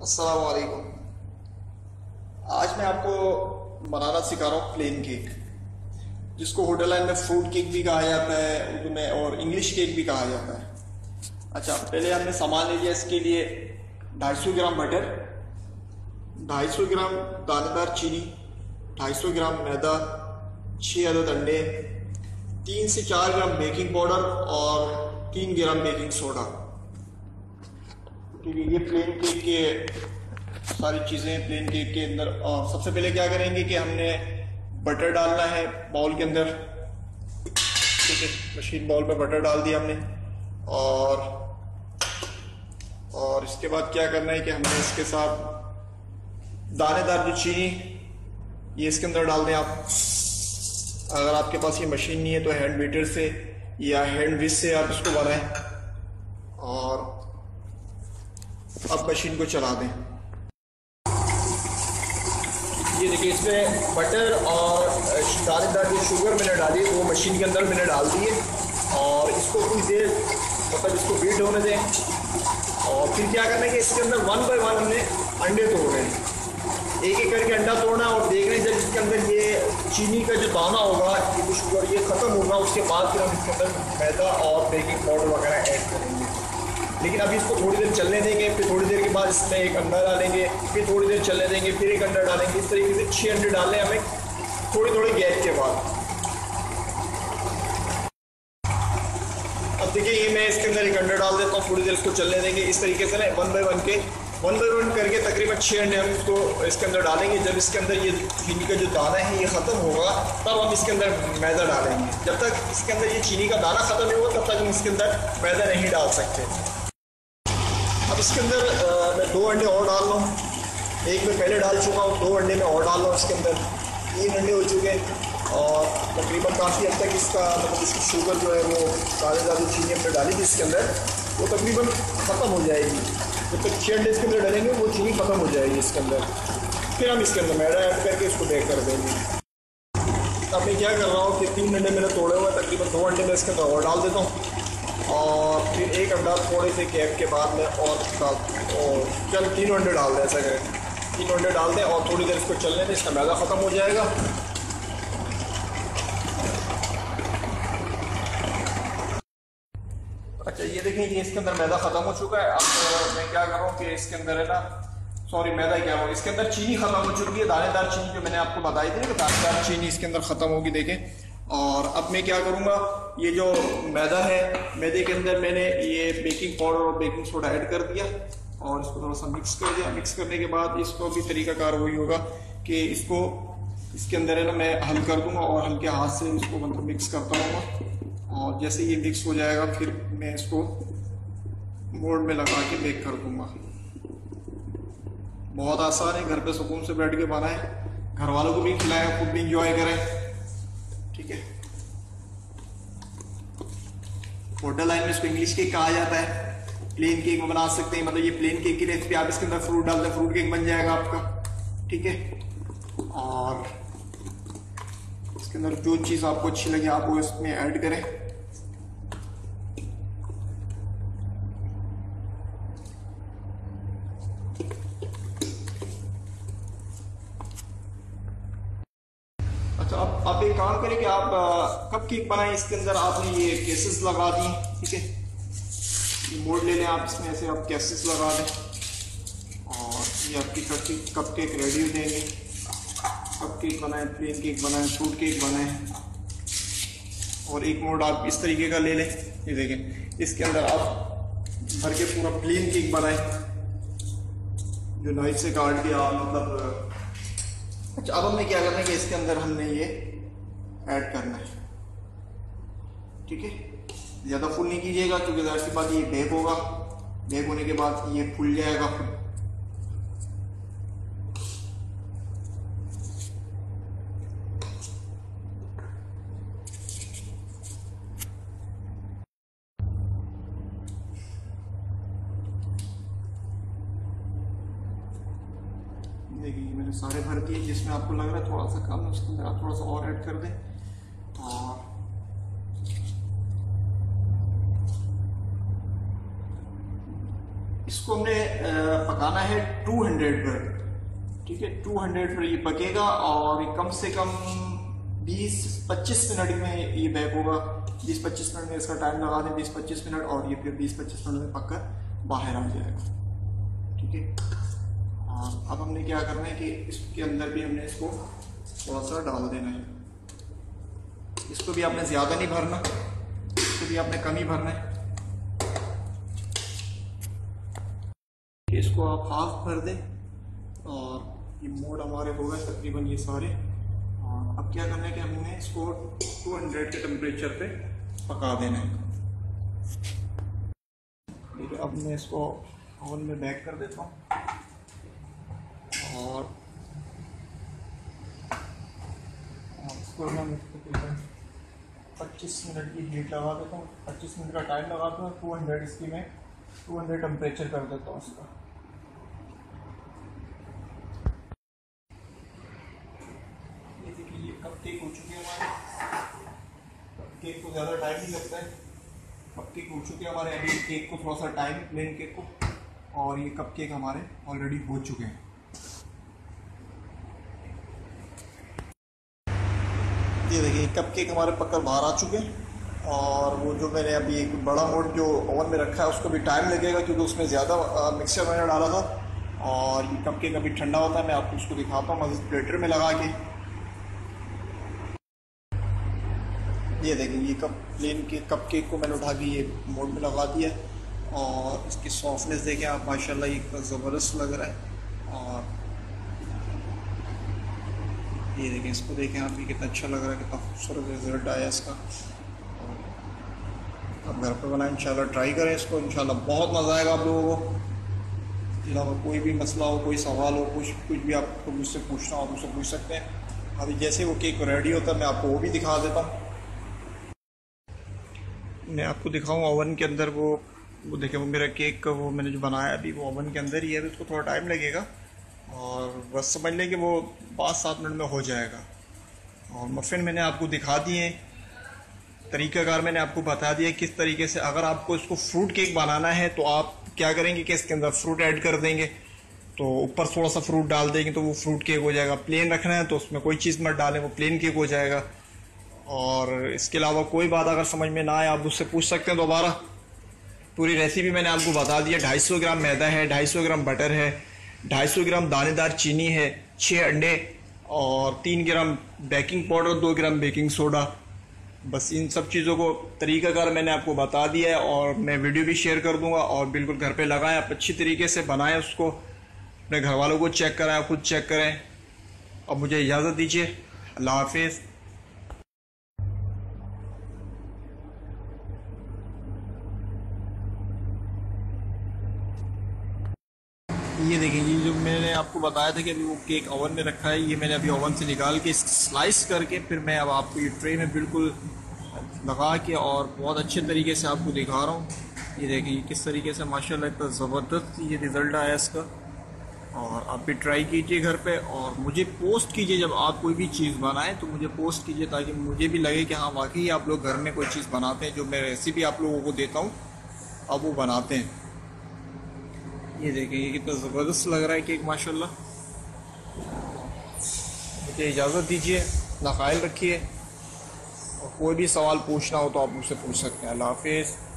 السلام علیکم۔ آج میں آپ کو بنانا سکھا رہا ہوں پلین کیک جس کو ہوٹل لائن میں فروٹ کیک بھی کہا جاتا ہے، اردو میں اور انگلش کیک بھی کہا جاتا ہے۔ اچھا پہلے ہم نے سامان لے لیا، اس کے لیے ڈھائی سو گرام بٹر ڈھائی سو گرام دانے دار چینی، ڈھائی سو گرام میدا، چھ عدد انڈے تین سے چار گرام بیکنگ پاؤڈر اور تین گرام بیکنگ سوڈا ٹھیک ہے یہ پلین کیک کے ساری چیزیں پلین کیک کے اندر اور سب سے پہلے کیا کریں گے کہ ہم نے بٹر ڈالنا ہے باؤل کے اندر۔ ٹھیک ہے مشین باؤل پہ بٹر ڈال دیا ہم نے۔ اور اور اس کے بعد کیا کرنا ہے کہ ہم نے اس کے ساتھ دانے دار جو چینی، یہ اس کے اندر ڈال دیں آپ۔ اگر آپ کے پاس یہ مشین نہیں ہے تو ہینڈ بیٹر سے یا ہینڈ وس سے آپ اس کو بنائیں اور اب مشین کو چلا دیں۔ یہ دیکھیے اس میں بٹر اور دانے دار جو شوگر میں نے ڈالی وہ مشین کے اندر میں نے ڈال دیے اور اس کو کچھ دیر مطلب اس کو بیٹ ہونے دیں۔ اور پھر کیا کرنا ہے کہ اس کے اندر ون بائی ون ہم نے انڈے توڑ رہے ہیں۔ ایک ایک کر کے انڈا توڑنا اور دیکھ رہے ہیں جب اس کے اندر یہ چینی کا جو دانہ ہوگا، یہ شوگر یہ ختم ہوگا، اس کے بعد پھر ہم اس کے اندر میدا اور بیکنگ پاؤڈر وغیرہ ایڈ کریں گے۔ لیکن ابھی اس کو تھوڑی دیر چلنے دیں گے، پھر تھوڑی دیر کے بعد اس میں ایک انڈا ڈالیں گے، پھر تھوڑی دیر چلنے دیں گے، پھر ایک انڈا ڈالیں گے۔ اس طریقے سے چھ انڈے ڈالنے ہمیں تھوڑی تھوڑی گیس کے بعد۔ اب دیکھیے یہ میں اس کے اندر ایک انڈا ڈال دیتا ہوں، تھوڑی دیر اس کو چلنے دیں گے۔ اس طریقے سے نا ون بائی ون کے ون بائی ون کر کے تقریباً چھ انڈے ہم اس کو اس کے اندر ڈالیں گے۔ جب اس کے اندر یہ چینی کا جو دانہ ہے، یہ ختم ہوگا، تب ہم اس کے اندر میدا ڈالیں گے۔ جب تک اس کے اندر یہ چینی کا دانہ ختم نہیں ہوگا، تب تک ہم اس کے اندر میدا نہیں ڈال سکتے۔ اب اس کے اندر میں دو انڈے اور ڈال رہا ہوں ایک میں پہلے ڈال چکا ہوں، دو انڈے میں اور ڈال رہا ہوں اس کے اندر۔ تین انڈے ہو چکے ہیں اور تقریباً کافی حد تک اس کا مطلب اس کی شوگر جو ہے وہ زیادہ زیادہ چینی ہم نے ڈالی تھی اس کے اندر۔ وہ تقریباً ختم ہو جائے گی۔ جب تک چھ انڈے اس کے اندر ڈالیں گے، وہ چینی ختم ہو جائے گی اس کے اندر۔ پھر ہم اس کے اندر میدا ایڈ کر کے اس کو بیک کر دیں گے۔ اب میں کیا کر رہا ہوں کہ تین انڈے میں نے توڑے ہوئے تقریباً دو انڈے میں اس کے اندر اور ڈال دیتا ہوں۔ اور پھر ایک انڈا تھوڑے سے کیپ کے بعد میں اور ڈال اور چل تین انڈے ڈال دیں ایسا کریں۔ تین انڈے ڈال دیں اور تھوڑی دیر اس کو چلنے دیں، اس کا میدا ختم ہو جائے گا۔ اچھا یہ دیکھیں یہ اس کے اندر میدا ختم ہو چکا ہے۔ اب میں کیا کر رہا ہوں کہ اس کے اندر ہے نا، سوری، میدا کیا ہو اس کے اندر چینی ختم ہو چکی ہے، دانے دار چینی جو میں نے آپ کو بتائی تھی کہ دانے دار چینی اس کے اندر ختم ہوگی، دیکھیں۔ اور اب میں کیا کروں گا؟ یہ جو میدا ہے، میدے کے اندر میں نے یہ بیکنگ پاؤڈر اور بیکنگ سوڈا ایڈ کر دیا اور اس کو تھوڑا سا مکس کر دیا۔ مکس کرنے کے بعد اس کو بھی طریقہ کار وہی ہوگا کہ اس کو اس کے اندر ہے نا میں حل کر دوں گا اور ہلکے ہاتھ سے اس کو مطلب مکس کرتا رہوں گا۔ اور جیسے یہ مکس ہو جائے گا، پھر میں اس کو موڈ میں لگا کے بیک کر دوں گا۔ بہت آسان ہے، گھر پہ سکون سے بیٹھ کے بنائیں۔ گھر والوں کو بھی کھلائیں، خود بھی انجوائے کریں۔ ٹھیک ہے۔ بورڈر لائن میں اس کو انگلش کیک کہا جاتا ہے۔ پلین کیک میں بنا سکتے ہیں۔ مطلب یہ پلین کیک کی ریسیپی آپ اس کے اندر فروٹ ڈال دیں۔ فروٹ کیک بن جائے گا آپ کا۔ ٹھیک ہے۔ اور اس کے اندر جو چیز آپ کو اچھی لگے آپ وہ اس میں ایڈ کریں اچھا اب آپ ایک کام کریں کہ آپ کب کیک بنائیں، اس کے اندر آپ نے یہ کیسز لگا دی ٹھیک ہے؟ یہ موڈ لے لیں آپ، اس میں ایسے آپ کیسز لگا دیں۔ اور یہ آپ کی cup cake cup cake ready ہو جائیں گے کپ کیک بنائیں پلین کیک بنائیں فروٹ کیک بنائیں۔ اور ایک موڈ آپ اس طریقے کا لے لیں۔ یہ دیکھیں، اس کے اندر آپ بھر کے پورا پلین کیک بنائیں۔ جو نائف سے کاٹ دیا مطلب اچھا اب ہم نے کیا کرنا ہے کہ اس کے اندر ہم نے یہ ایڈ کرنا ہے۔ ٹھیک ہے؟ زیادہ فل نہیں کیجیے گا کیونکہ ظاہر سی بات یہ بیک ہوگا۔ بیک ہونے کے بعد یہ پھول جائے گا دیکھیے میں نے سارے بھر دیے، جس میں آپ کو لگ رہا ہے تھوڑا سا کم اس کے اندر آپ تھوڑا سا اور ایڈ کر دیں اور اس کو ہم نے پکانا ہے ٹو ہنڈریڈ پر۔ ٹھیک ہے ٹو ہنڈریڈ پر یہ پکے گا اور کم سے کم بیس پچیس منٹ میں یہ بیک ہوگا۔ بیس پچیس منٹ میں اس کا ٹائم لگا دیں، بیس پچیس منٹ اور یہ پھر بیس پچیس منٹ میں پک کر باہر آ جائے گا۔ ٹھیک ہے۔ اور اب ہم نے کیا کرنا ہے کہ اس کے اندر بھی ہم نے اس کو تھوڑا سا ڈال دینا ہے۔ اس کو بھی آپ نے زیادہ نہیں بھرنا، اس کو بھی آپ نے کم ہی بھرنا ہے۔ اس کو آپ ہاف بھر دیں اور یہ موڈ ہمارے ہو گئے تقریباً یہ سارے۔ اور اب کیا کرنا ہے کہ ہم نے اس کو ٹو ہنڈریڈ کے ٹمپریچر پہ پکا دینا ہے۔ اب میں اس کو اوون میں بیک کر دیتا ہوں۔ اور اس کو میں تقریباً پچیس منٹ کی ہیٹ لگا دیتا ہوں۔ پچیس منٹ کا ٹائم لگاتا ہوں۔ ٹو ہنڈریڈ اس کی میں ٹو ہنڈریڈ ٹمپریچر کر دیتا ہوں اس کا یہ دیکھیے یہ کپ کیک ہو چکے ہیں ہمارے کپ کیک کو زیادہ ٹائم نہیں لگتا ہے۔ کپ کیک ہو چکے ہمارے ابھی کیک کو تھوڑا سا ٹائم پلین کیک کو۔ اور یہ کپ کیک ہمارے آلریڈی ہو چکے ہیں۔ یہ دیکھیے کپ کیک ہمارے پکڑ باہر آ چکے ہیں۔ اور وہ جو میں نے ابھی ایک بڑا موڈ جو اوون میں رکھا ہے، اس کو بھی ٹائم لگے گا کیونکہ اس میں زیادہ مکسچر میں نے ڈالا تھا۔ اور یہ کپ کیک ابھی ٹھنڈا ہوتا ہے، میں آپ کو اس کو دکھاتا ہوں۔ مزید پلیٹر میں لگا کے۔ یہ دیکھیں یہ کپ پلین کے کپ کیک کو میں نے اٹھا کے یہ موڈ میں لگا دیا اور اس کی سافٹنیس دیکھیں آپ ماشاء اللہ یہ اتنا زبردست لگ رہا ہے۔ اور یہ دیکھیں، اس کو دیکھیں آپ یہ کتنا اچھا لگ رہا ہے، کتنا خوبصورت رزلٹ آیا اس کا۔ آپ گھر پہ بنائیں، انشاءاللہ ٹرائی کریں اس کو، انشاءاللہ بہت مزہ آئے گا آپ لوگوں کو۔ علاوہ کوئی بھی مسئلہ ہو، کوئی سوال ہو، کچھ کچھ بھی آپ کو مجھ سے پوچھنا ہو مجھ سے پوچھ سکتے ہیں۔ ابھی جیسے وہ کیک ریڈی ہوتا ہے، میں آپ کو وہ بھی دکھا دیتا ہوں۔ میں آپ کو دکھاؤں اوون کے اندر وہ وہ دیکھیں وہ میرا کیک کا وہ میں نے جو بنایا ابھی وہ اوون کے اندر ہی ہے، اس کو تھوڑا ٹائم لگے گا اور بس سمجھ لیں کہ وہ پانچ سات منٹ میں ہو جائے گا۔ اور مفن میں نے آپ کو دکھا دیے طریقہ کار میں نے آپ کو بتا دیا کس طریقے سے اگر آپ کو اس کو فروٹ کیک بنانا ہے تو آپ کیا کریں گے کہ اس کے اندر فروٹ ایڈ کر دیں گے۔ تو اوپر تھوڑا سا فروٹ ڈال دیں گے تو وہ فروٹ کیک ہو جائے گا۔ پلین رکھنا ہے تو اس میں کوئی چیز مت ڈالیں، وہ پلین کیک ہو جائے گا۔ اور اس کے علاوہ کوئی بات اگر سمجھ میں نہ آئے، آپ مجھ سے پوچھ سکتے ہیں دوبارہ۔ پوری ریسیپی میں نے آپ کو بتا دیا، ڈھائی سو گرام میدا ہے، ڈھائی سو گرام بٹر ہے، ڈھائی سو گرام دانے دار چینی ہے، چھ انڈے اور تین گرام بیکنگ پاؤڈر دو گرام بیکنگ سوڈا بس ان سب چیزوں کو طریقہ کار میں نے آپ کو بتا دیا ہے اور میں ویڈیو بھی شیئر کر دوں گا اور بالکل گھر پہ لگائیں، آپ اچھی طریقے سے بنائیں اس کو۔ اپنے گھر والوں کو چیک کرائیں خود چیک کریں۔ اب مجھے اجازت دیجیے اللہ حافظ۔ یہ دیکھیں یہ جو میں نے آپ کو بتایا تھا کہ ابھی وہ کیک اوون میں رکھا ہے، یہ میں نے ابھی اوون سے نکال کے سلائس کر کے پھر میں اب آپ کو یہ ٹرے میں بالکل لگا کے اور بہت اچھے طریقے سے آپ کو دکھا رہا ہوں۔ یہ دیکھیں یہ کس طریقے سے ماشاء اللہ اتنا زبردست یہ رزلٹ آیا اس کا۔ اور آپ بھی ٹرائی کیجیے گھر پہ اور مجھے پوسٹ کیجیے جب آپ کوئی بھی چیز بنائیں تو مجھے پوسٹ کیجیے تاکہ مجھے بھی لگے کہ ہاں واقعی آپ لوگ گھر میں کوئی چیز بناتے ہیں جو میں ریسیپی آپ لوگوں کو دیتا ہوں، اب وہ بناتے ہیں۔ یہ دیکھیں یہ کتنا زبردست لگ رہا ہے کیک ماشاء اللہ مجھے اجازت دیجیے اپنا خیال رکھیے۔ اور کوئی بھی سوال پوچھنا ہو تو آپ مجھ سے پوچھ سکتے ہیں۔ اللہ حافظ۔